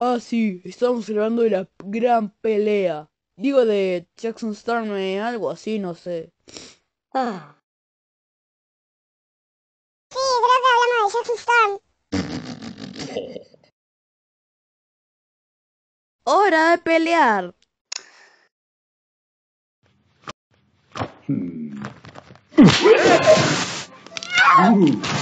Ah, sí, estamos hablando de la gran pelea. Digo de Jackson Storm, eh, algo así, no sé. Ah. Sí, creo que hablamos de Jackson Storm. ¡Hora de pelear! Hmm.